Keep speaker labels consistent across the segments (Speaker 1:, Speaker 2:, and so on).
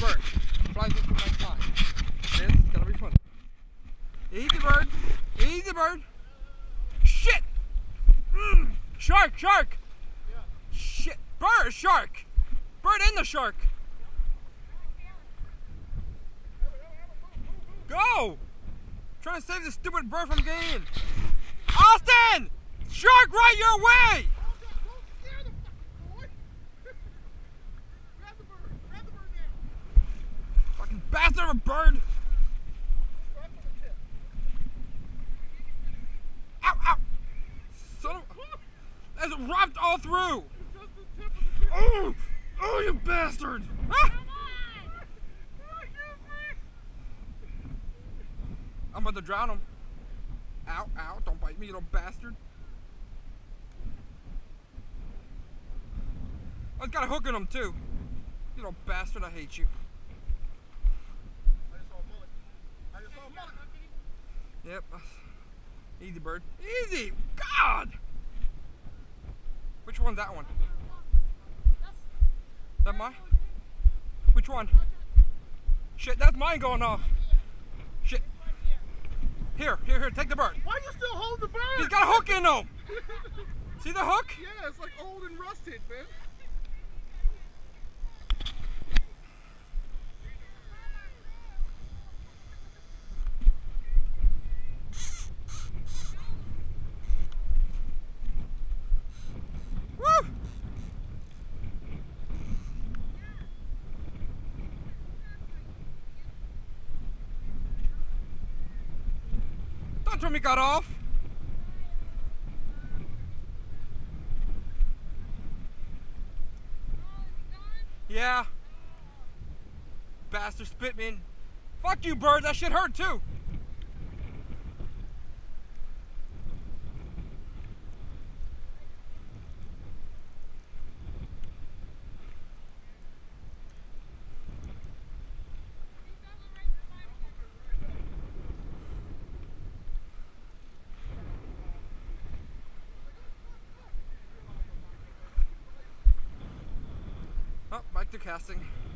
Speaker 1: bird. Flies into my spine. This is gonna be fun. Easy bird. Easy bird. Shit! Mm. Shark, shark! Shit! Bird, shark! Bird in the shark! Go! trying to save this stupid bird from getting in. Austin! Shark right your way! Bastard of a bird! Ow, ow! Son of That's wrapped all through! Oh! Oh, you bastard! Ah! I'm about to drown him. Ow, ow, don't bite me, you little bastard. I got a hook in him too. You little bastard, I hate you. Yep. Easy bird. Easy! God! Which one's that one? That mine? Which one? Shit, that's mine going off. Shit. Here, here, here, take the bird.
Speaker 2: Why are you still hold the bird?
Speaker 1: He's got a hook in him! See the hook?
Speaker 2: Yeah, it's like old and rusted, man.
Speaker 1: Don't tell me got off. Yeah. Bastard spit me. Fuck you, bird. That shit hurt too. Oh,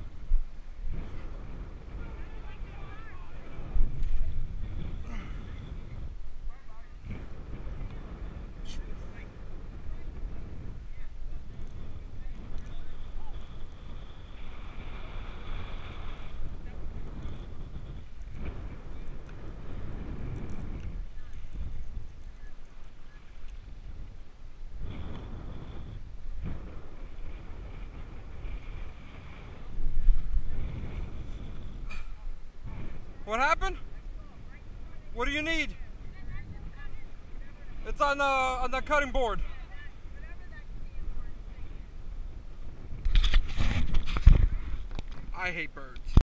Speaker 1: What happened? What do you need? It's on the on the cutting board. I hate birds.